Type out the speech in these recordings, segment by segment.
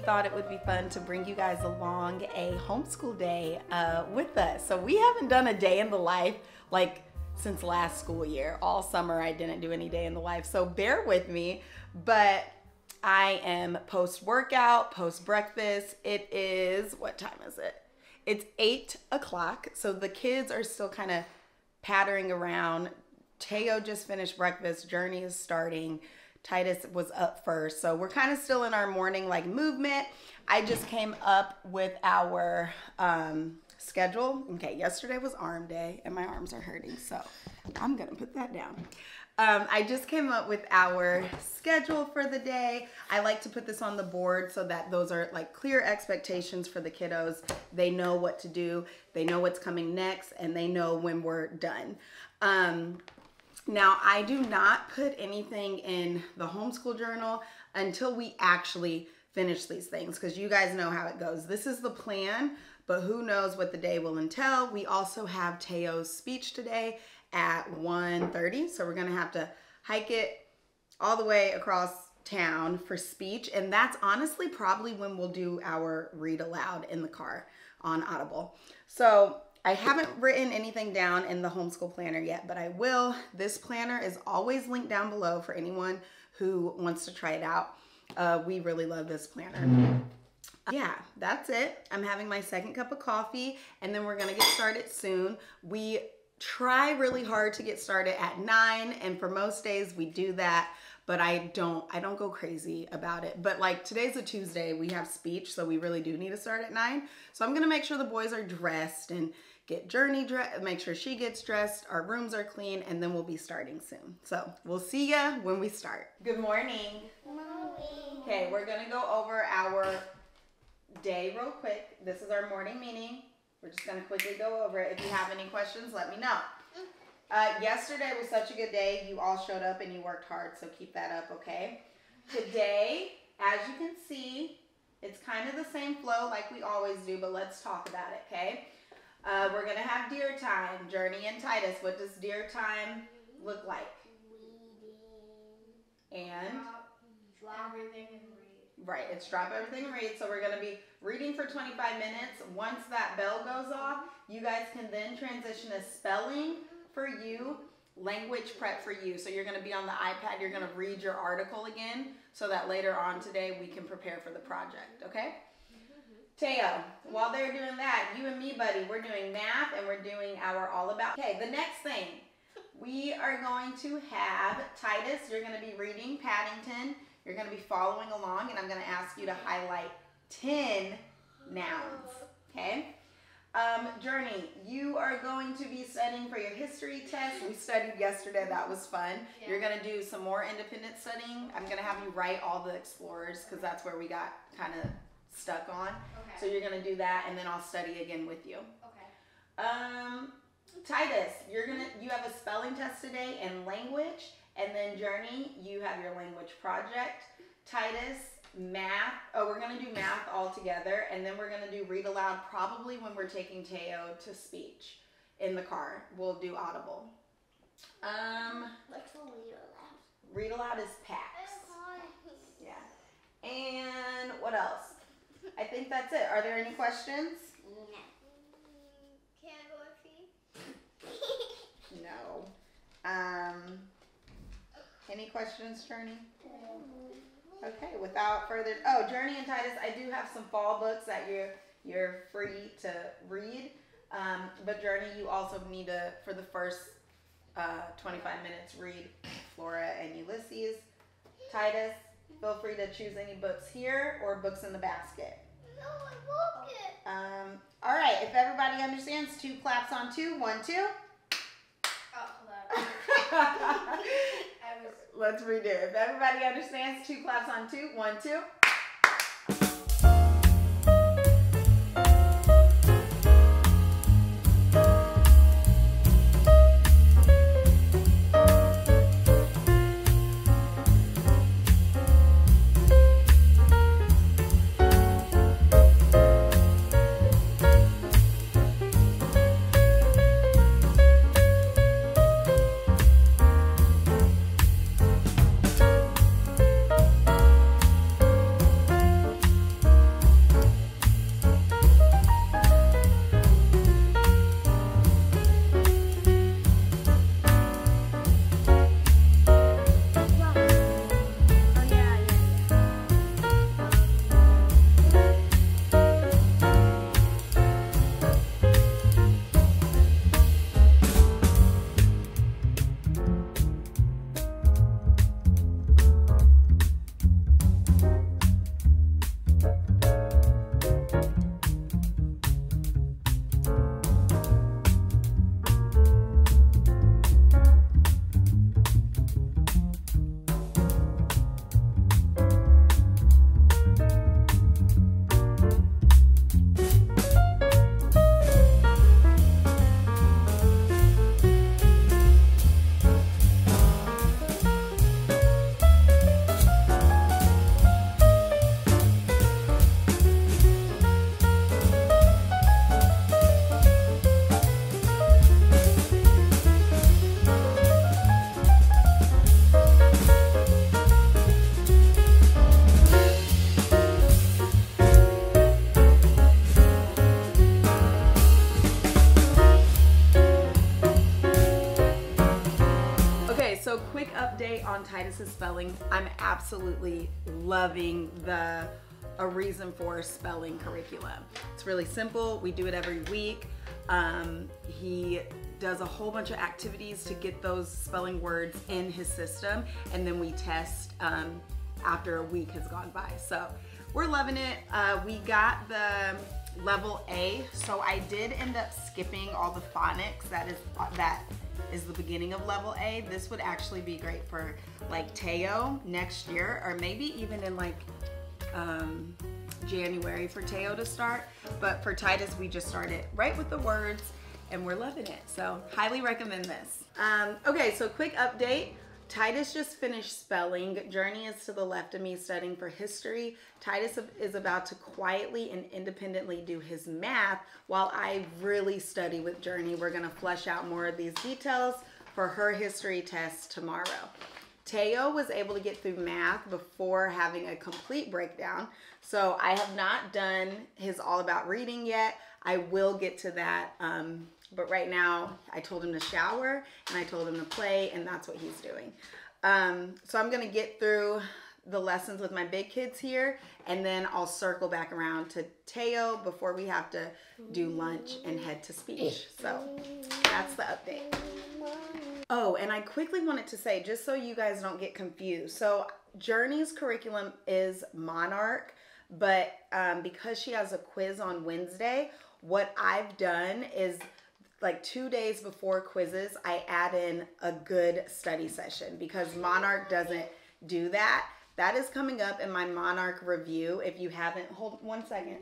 thought it would be fun to bring you guys along a homeschool day uh, with us. So we haven't done a day in the life like since last school year. All summer I didn't do any day in the life, so bear with me. But I am post workout, post breakfast. It is, what time is it? It's eight o'clock. So the kids are still kind of pattering around. Teo just finished breakfast. Journey is starting. Titus was up first. So we're kind of still in our morning like movement. I just came up with our um, schedule. Okay, yesterday was arm day and my arms are hurting. So I'm going to put that down. Um, I just came up with our schedule for the day. I like to put this on the board so that those are like clear expectations for the kiddos. They know what to do, they know what's coming next, and they know when we're done. Um, now, I do not put anything in the homeschool journal until we actually finish these things because you guys know how it goes. This is the plan, but who knows what the day will entail. We also have Teo's speech today at 1.30, so we're gonna have to hike it all the way across town for speech, and that's honestly probably when we'll do our read aloud in the car on Audible. So I haven't written anything down in the homeschool planner yet, but I will. This planner is always linked down below for anyone who wants to try it out. Uh, we really love this planner. Yeah, that's it. I'm having my second cup of coffee and then we're gonna get started soon. We try really hard to get started at nine and for most days we do that but I don't I don't go crazy about it. But like today's a Tuesday, we have speech, so we really do need to start at 9. So I'm to make sure the boys are dressed and get Journey dressed, make sure she gets dressed, our rooms are clean, and then we'll be starting soon. So we'll see ya when we start. Good morning. Good morning. Okay, we're going to go over our day real quick. This is our morning meeting. We're just going to quickly go over it. If you have any questions, let me know. Uh, yesterday was such a good day. You all showed up and you worked hard, so keep that up, okay? Today, as you can see, it's kind of the same flow like we always do, but let's talk about it, okay? Uh, we're going to have DEAR time, Journey and Titus. What does DEAR time look like? And? Drop everything and read. Right, it's drop everything and read. So we're going to be reading for 25 minutes. Once that bell goes off, you guys can then transition to spelling for you, language prep for you. So you're going to be on the iPad, you're going to read your article again so that later on today we can prepare for the project, okay? Teo, while they're doing that, you and me, buddy, we're doing math and we're doing our all about. Okay, the next thing, we are going to have Titus, you're going to be reading Paddington. You're going to be following along and I'm going to ask you to highlight 10 nouns, okay? Um, Journey, you are going to be studying for your history test. We studied yesterday. That was fun. Yeah. You're going to do some more independent studying. I'm going to have you write all the explorers because that's where we got kind of stuck on. Okay. So you're going to do that and then I'll study again with you. okay. Um, Titus, you're going to, you have a spelling test today and language. And then Journey, you have your language project. Titus, math. Oh, we're going to do math all together. And then we're going to do read aloud probably when we're taking Teo to speech in the car. We'll do audible. Um, What's the leader left? read aloud is PAX. Yeah. And what else? I think that's it. Are there any questions? No. Can I go with you? No. Um, any questions, Journey? Okay, without further, oh, Journey and Titus, I do have some fall books that you're you're free to read. Um, but Journey, you also need to, for the first uh, 25 minutes, read Flora and Ulysses. Titus, feel free to choose any books here or books in the basket. No, I won't get. Um, all right, if everybody understands, two claps on two, one, two. Oh, hello. I was. Let's redo it. If everybody understands, two claps on two, one, two. Absolutely loving the a reason for spelling curriculum. It's really simple. We do it every week. Um, he does a whole bunch of activities to get those spelling words in his system, and then we test um, after a week has gone by. So we're loving it. Uh, we got the level A, so I did end up skipping all the phonics. That is that is the beginning of level A. This would actually be great for like Teo next year, or maybe even in like um, January for Teo to start. But for Titus, we just started right with the words and we're loving it. So highly recommend this. Um, okay, so quick update. Titus just finished spelling. Journey is to the left of me studying for history. Titus is about to quietly and independently do his math while I really study with Journey. We're gonna flesh out more of these details for her history test tomorrow. Teo was able to get through math before having a complete breakdown. So I have not done his all about reading yet. I will get to that. Um, but right now, I told him to shower and I told him to play, and that's what he's doing. Um, so I'm going to get through the lessons with my big kids here, and then I'll circle back around to Teo before we have to do lunch and head to speech. So that's the update. Oh, and I quickly wanted to say, just so you guys don't get confused. So Journey's curriculum is Monarch, but um, because she has a quiz on Wednesday, what I've done is like two days before quizzes, I add in a good study session because Monarch doesn't do that. That is coming up in my Monarch review. If you haven't, hold one second.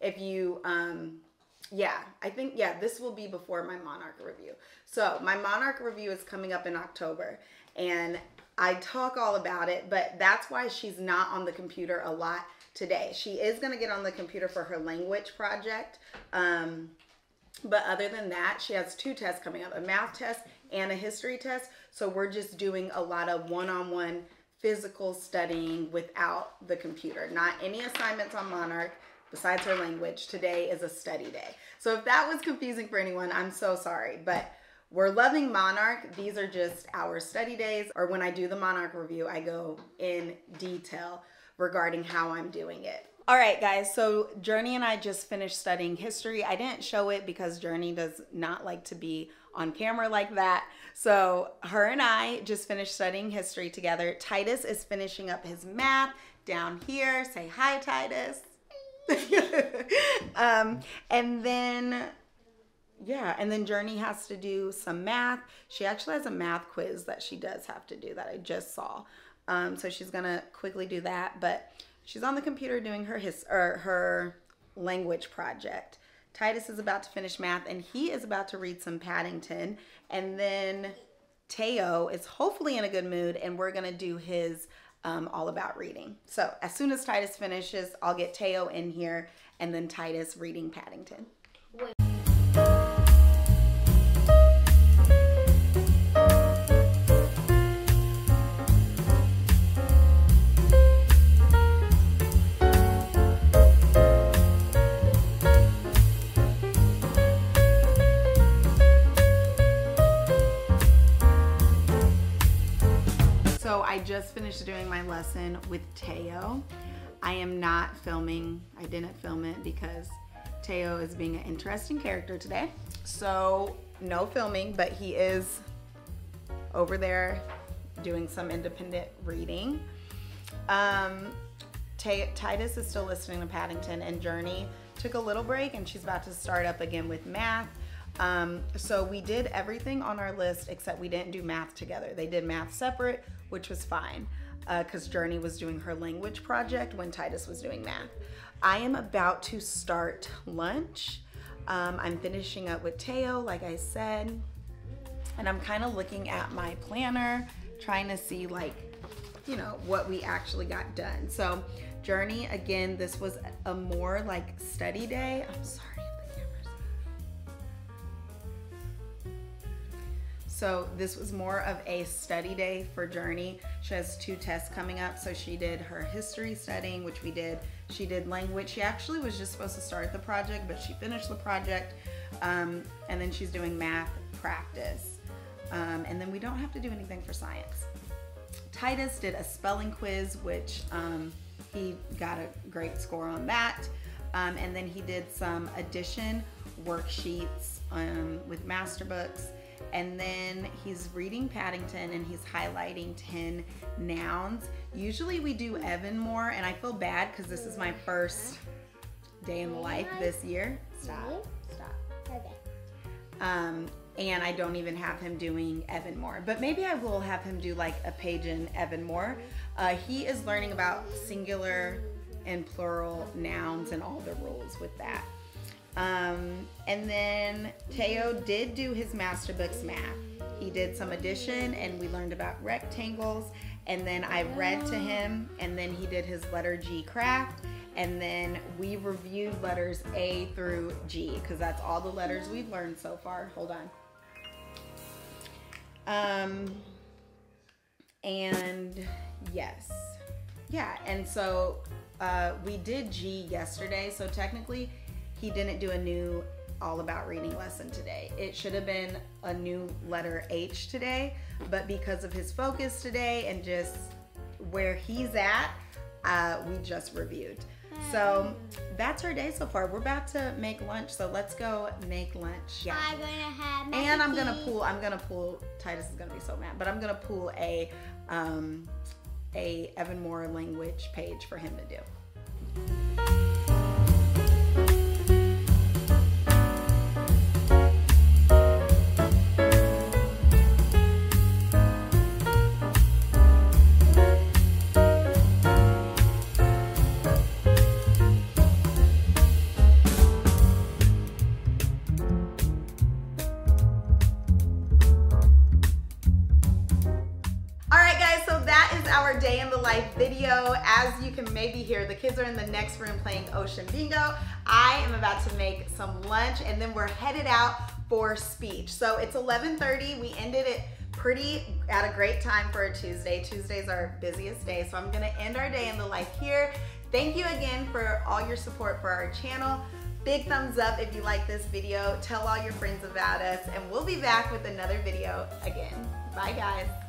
If you, um, yeah, I think, yeah, this will be before my Monarch review. So my Monarch review is coming up in October and I talk all about it, but that's why she's not on the computer a lot today. She is going to get on the computer for her language project. Um, but other than that, she has two tests coming up, a math test and a history test. So we're just doing a lot of one-on-one physical studying without the computer. Not any assignments on Monarch besides her language. Today is a study day. So if that was confusing for anyone, I'm so sorry. But we're loving Monarch. These are just our study days. Or when I do the Monarch review, I go in detail regarding how I'm doing it. All right, guys, so Journey and I just finished studying history. I didn't show it because Journey does not like to be on camera like that. So her and I just finished studying history together. Titus is finishing up his math down here. Say hi, Titus. um, and then, yeah, and then Journey has to do some math. She actually has a math quiz that she does have to do that I just saw. Um, so she's gonna quickly do that, but She's on the computer doing her his or her language project. Titus is about to finish math and he is about to read some Paddington. And then Teo is hopefully in a good mood and we're to do his um, all about reading. So as soon as Titus finishes, I'll get Teo in here and then Titus reading Paddington. Just finished doing my lesson with Teo. I am not filming, I didn't film it because Teo is being an interesting character today. So no filming, but he is over there doing some independent reading. Um, Titus is still listening to Paddington and Journey took a little break and she's about to start up again with math. Um, so we did everything on our list except we didn't do math together. They did math separate, which was fine because uh, Journey was doing her language project when Titus was doing math. I am about to start lunch. Um, I'm finishing up with Teo, like I said, and I'm kind of looking at my planner, trying to see like, you know, what we actually got done. So Journey, again, this was a more like study day. I'm sorry. So this was more of a study day for Journey. She has two tests coming up. So she did her history studying, which we did. She did language. She actually was just supposed to start the project, but she finished the project. Um, and then she's doing math practice. Um, and then we don't have to do anything for science. Titus did a spelling quiz, which um, he got a great score on that. Um, and then he did some addition worksheets um, with master books. And then he's reading Paddington and he's highlighting 10 nouns. Usually we do Evan-Moor, and I feel bad because this is my first day in the life this year. Stop. Stop. Okay. Um, and I don't even have him doing Evan-Moor. But maybe I will have him do like a page in Evan-Moor. Uh, he is learning about singular and plural nouns and all the rules with that. Um, and then Teo did do his master books math. He did some addition and we learned about rectangles. And then I read to him and then he did his letter G craft. And then we reviewed letters A through G because that's all the letters we've learned so far. Hold on. Um, and yes, yeah. And so uh, we did G yesterday. So technically, he didn't do a new all about reading lesson today. It should have been a new letter H today, but because of his focus today and just where he's at, uh, we just reviewed. So that's our day so far. We're about to make lunch, so let's go make lunch. Yeah. I'm gonna have And I'm gonna pull. I'm gonna pull. Titus is gonna be so mad, but I'm gonna pull a um, a Evan-Moor language page for him to do. Are in the next room playing Ocean Bingo. I am about to make some lunch and then we're headed out for speech. So it's 11.30. We ended it pretty at a great time for a Tuesday. Tuesday's our busiest day, so I'm gonna end our day in the life here. Thank you again for all your support for our channel. Big thumbs up if you like this video. Tell all your friends about us, and we'll be back with another video again. Bye, guys.